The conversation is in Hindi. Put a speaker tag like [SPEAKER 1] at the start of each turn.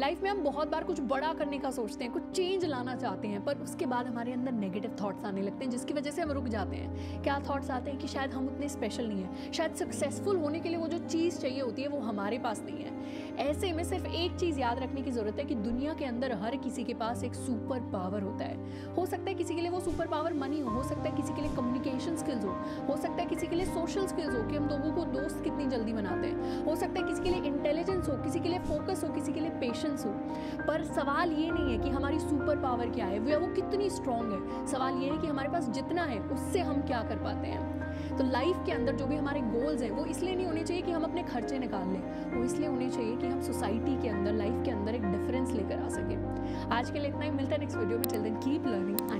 [SPEAKER 1] लाइफ में हम बहुत बार कुछ बड़ा करने का सोचते हैं, कुछ चेंज लाना चाहते हैं, पर उसके बाद हमारे अंदर नेगेटिव थॉट्स आने लगते हैं, जिसकी वजह से हम रुक जाते हैं। क्या थॉट्स आते हैं कि शायद हम उतने स्पेशल नहीं हैं। शायद सक्सेसफुल होने के लिए वो जो चीज़ चाहिए होती है, वो हमारे पास नहीं है। ऐसे में सिर्फ़ एक चीज़ याद रखने की ज़रूरत है कि दुनिया के अंदर हर किसी के पास एक सुपर पावर होता है। हो सकता है किसी के लिए वो सुपर पावर मनी हो सकता है किसी के लिए कम्युनिकेशन स्किल्स हो हो सकता है किसी के लिए सोशल स्किल्स हो कि हम लोगों को दोस्त कितनी जल्दी बनाते हैं। हो सकता है किसी के लिए इंटेलिजेंस हो, किसी के लिए फोकस हो, किसी के लिए पेशेंस हो, पर सवाल ये नहीं है कि हमारी सुपर पावर क्या है, वो कितनी स्ट्रांग है। सवाल ये है कि हमारे पास जितना है, उससे हम क्या कर पाते हैं। तो लाइफ के अंदर जो भी हमारे गोल्स हैं, वो इसलिए नहीं होने चाहिए कि हम अपने खर्चे निकाल लें, वो इसलिए होने चाहिए कि हम सोसाइटी के अंदर लाइफ के अंदर एक डिफरेंस लेकर आ सकें। आज के लिए इतना ही, मिलता है नेक्स्ट वीडियो में चल देन कीप लर्निंग